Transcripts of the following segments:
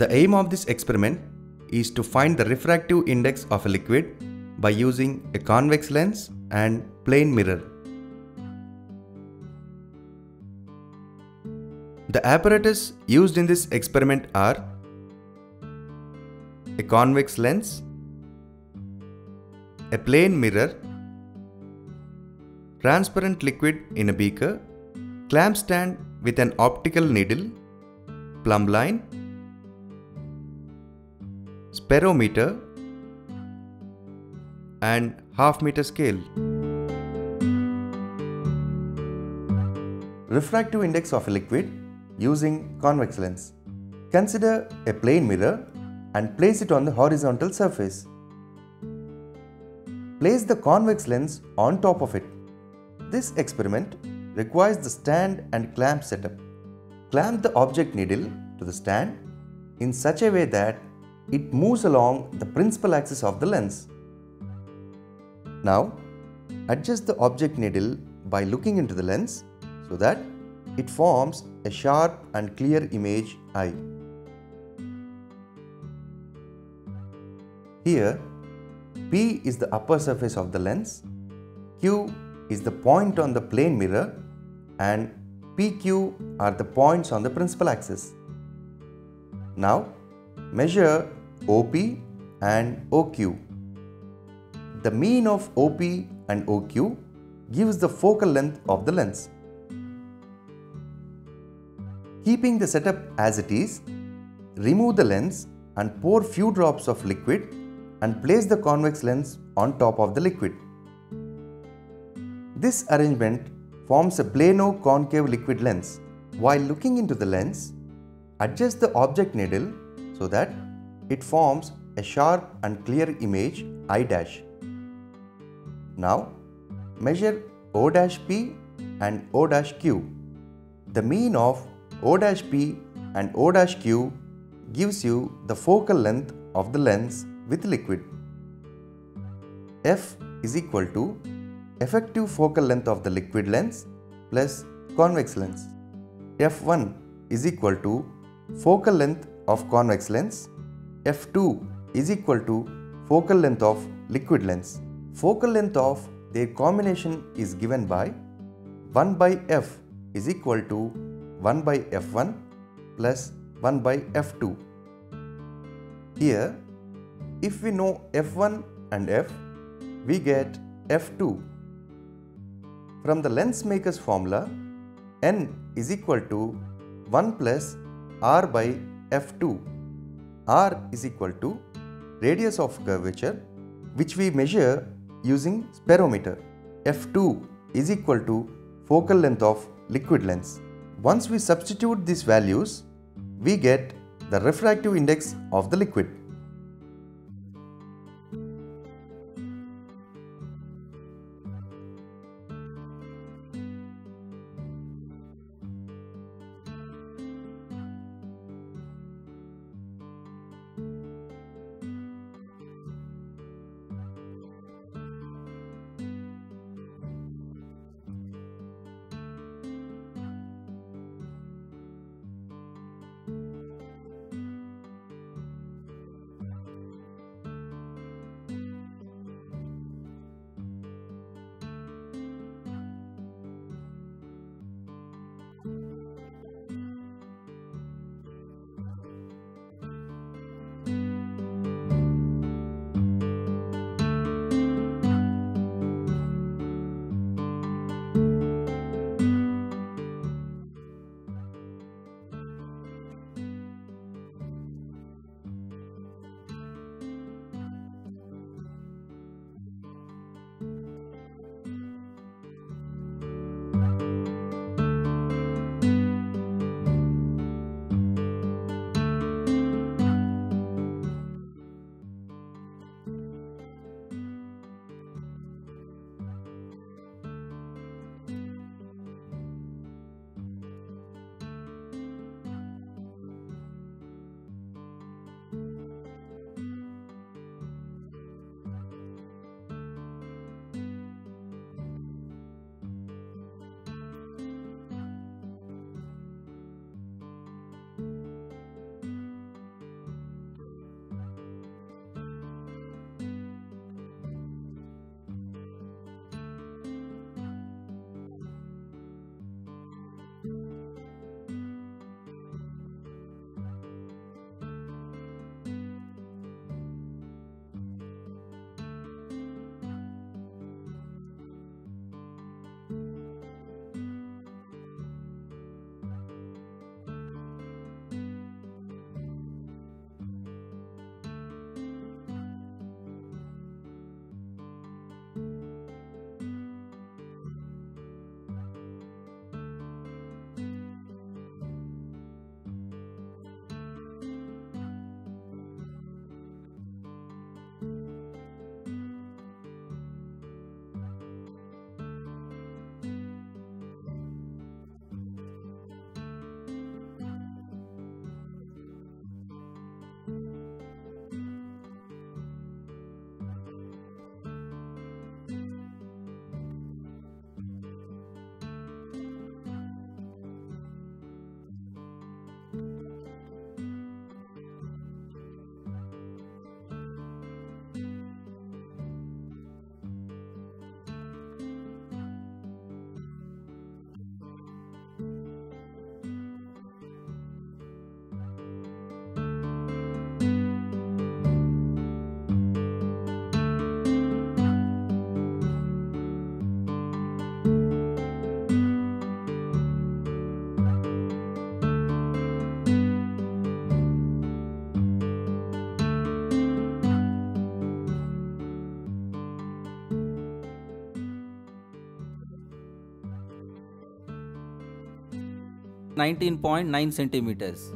The aim of this experiment is to find the refractive index of a liquid by using a convex lens and plane mirror. The apparatus used in this experiment are a convex lens, a plane mirror, transparent liquid in a beaker, clamp stand with an optical needle, plumb line, spherometer and half meter scale. Refractive index of a liquid using convex lens. Consider a plane mirror and place it on the horizontal surface. Place the convex lens on top of it. This experiment requires the stand and clamp setup. Clamp the object needle to the stand in such a way that it moves along the principal axis of the lens. Now, adjust the object needle by looking into the lens so that it forms a sharp and clear image I. Here, P is the upper surface of the lens, Q is the point on the plane mirror and PQ are the points on the principal axis. Now, measure OP and OQ. The mean of OP and OQ gives the focal length of the lens. Keeping the setup as it is, remove the lens and pour few drops of liquid and place the convex lens on top of the liquid. This arrangement forms a plano-concave liquid lens. While looking into the lens, adjust the object needle so that it forms a sharp and clear image I dash. Now, measure O dash P and O dash Q. The mean of O dash P and O dash Q gives you the focal length of the lens with liquid. F is equal to effective focal length of the liquid lens plus convex lens. F1 is equal to focal length of convex lens. F2 is equal to focal length of liquid lens. Focal length of their combination is given by 1 by f is equal to 1 by f1 plus 1 by f2. Here, if we know f1 and f, we get f2 from the lens maker's formula, n is equal to 1 plus r by f2. R is equal to radius of curvature which we measure using spherometer. f2 is equal to focal length of liquid lens. Once we substitute these values, we get the refractive index of the liquid. 19.9 centimeters.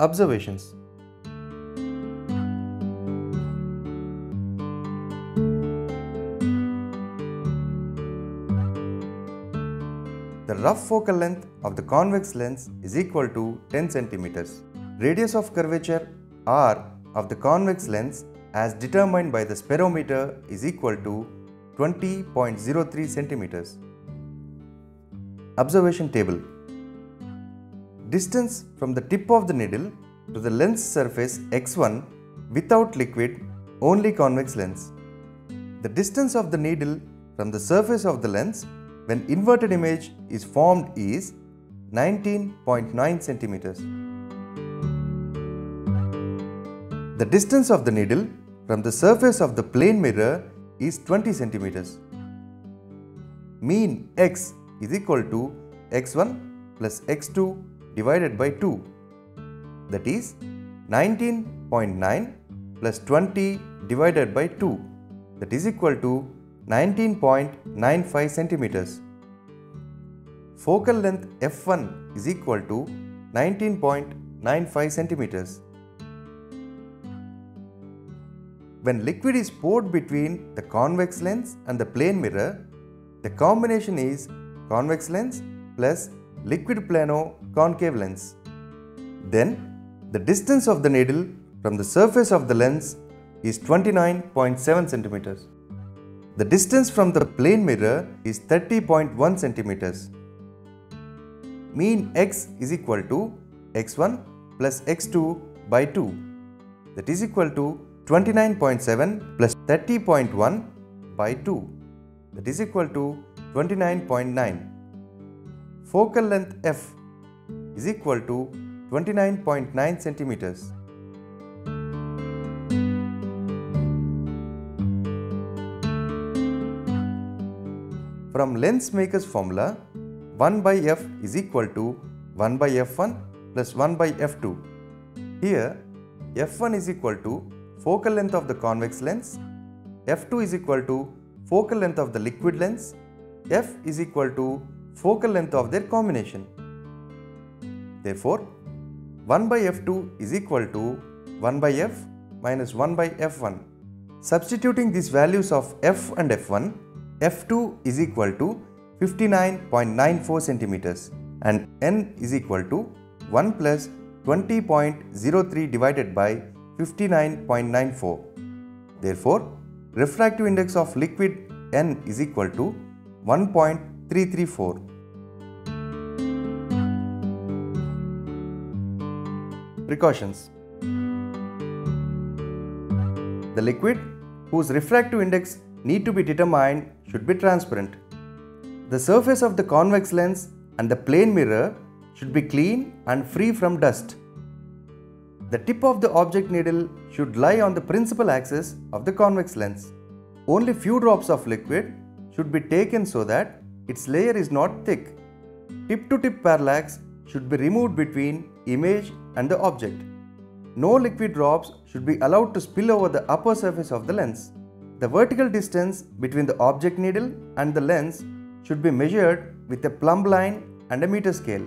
Observations The rough focal length of the convex lens is equal to 10 centimeters. Radius of curvature r of the convex lens as determined by the spherometer is equal to 20.03 centimeters. Observation table Distance from the tip of the needle to the lens surface x1 without liquid only convex lens. The distance of the needle from the surface of the lens when inverted image is formed is 19.9 centimeters. The distance of the needle from the surface of the plane mirror is 20 centimeters. Mean x is equal to x1 plus x2 divided by 2 that is 19.9 plus 20 divided by 2 that is equal to 19.95 centimeters. Focal length f1 is equal to 19.95 centimeters. When liquid is poured between the convex lens and the plane mirror, the combination is convex lens plus liquid plano concave lens. Then, the distance of the needle from the surface of the lens is 29.7 centimeters. The distance from the plane mirror is 30.1 centimeters. Mean x is equal to x1 plus x2 by 2 that is equal to 29.7 plus 30.1 by 2 that is equal to 29.9. Focal length f is equal to 29.9 centimeters. From lens maker's formula, 1 by f is equal to 1 by f1 plus 1 by f2. Here, f1 is equal to focal length of the convex lens, f2 is equal to focal length of the liquid lens, f is equal to focal length of their combination. Therefore, 1 by f2 is equal to 1 by f minus 1 by f1. Substituting these values of f and f1, f2 is equal to 59.94 centimeters and n is equal to 1 plus 20.03 divided by 59.94. Therefore, refractive index of liquid n is equal to 1.334. Precautions The liquid whose refractive index need to be determined should be transparent. The surface of the convex lens and the plane mirror should be clean and free from dust. The tip of the object needle should lie on the principal axis of the convex lens. Only few drops of liquid should be taken so that its layer is not thick. Tip to tip parallax should be removed between image and the object. No liquid drops should be allowed to spill over the upper surface of the lens. The vertical distance between the object needle and the lens should be measured with a plumb line and a meter scale.